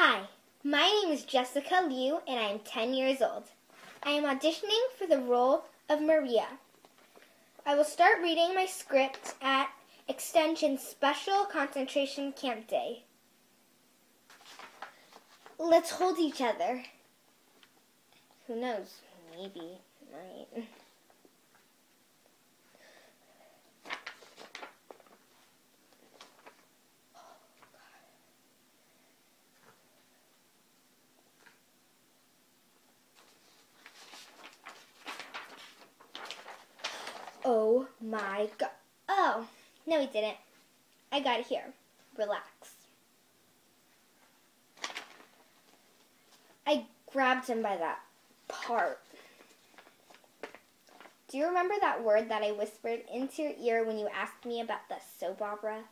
Hi, my name is Jessica Liu and I am 10 years old. I am auditioning for the role of Maria. I will start reading my script at Extension Special Concentration Camp Day. Let's hold each other. Who knows? Maybe. Might. Oh my god. Oh, no, he didn't. I got it here. Relax. I grabbed him by that part. Do you remember that word that I whispered into your ear when you asked me about the soap opera?